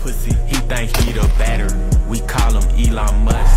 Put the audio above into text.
pussy, he think he the batter. We call him Elon Musk.